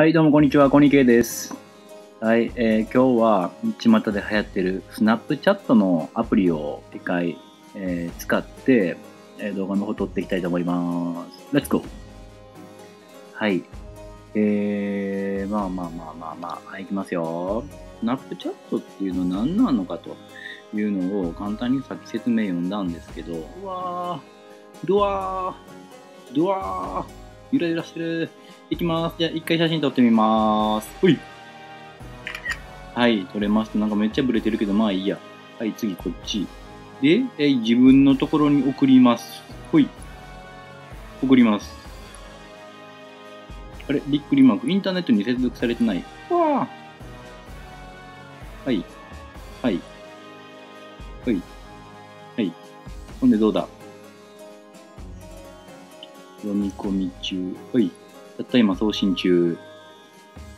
はい、どうもこんにちは、コニケイです。はい、えー今日は巷で流行ってるスナップチャットのアプリを一回、えー使って、えー動画の方撮っていきたいと思います。レッツゴーはい。えー、まあまあまあまあまあ、はい、いきますよ。スナップチャットっていうのは何なのかというのを簡単にさっき説明読んだんですけど、うわー、ドワー、ドワー、ゆらゆらしてる。いきます。じゃあ、一回写真撮ってみます。ほい。はい、撮れました。なんかめっちゃブレてるけど、まあいいや。はい、次こっち。で、えー自分のところに送ります。ほい。送ります。あれ、びっくりマーク。インターネットに接続されてない。わあ。はい。はい。はい。はい。ほんでどうだ？読み込み中。はい。たった今送信中。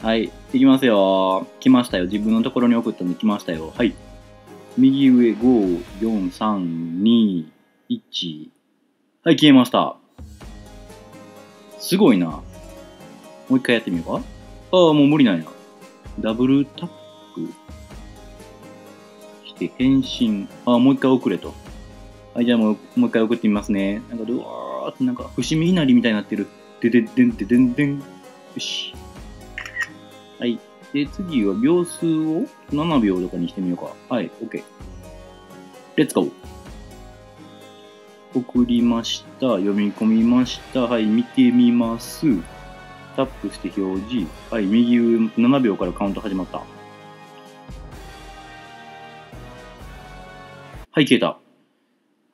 はい。いきますよ。来ましたよ。自分のところに送ったんで来ましたよ。はい。右上5、4、3、2、1。はい、消えました。すごいな。もう一回やってみようか。ああ、もう無理なんや。ダブルタップして返信。ああ、もう一回送れと。はい、じゃあもうもう一回送ってみますね。なんか、うわーってなんか、伏見稲荷みたいになってる。でででんででんでん。よし。はい。で、次は秒数を7秒とかにしてみようか。はい、OK。レッツゴー。送りました。読み込みました。はい、見てみます。タップして表示。はい、右上7秒からカウント始まった。はい、消えた。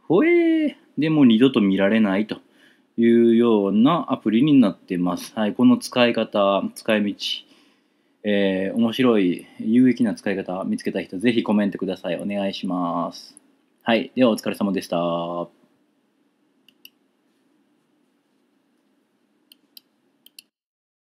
ほえー。でも二度と見られないというようなアプリになってます。はい、この使い方、使い道、えー面白い、有益な使い方見つけた人、ぜひコメントください。お願いします。はい、ではお疲れ様でした。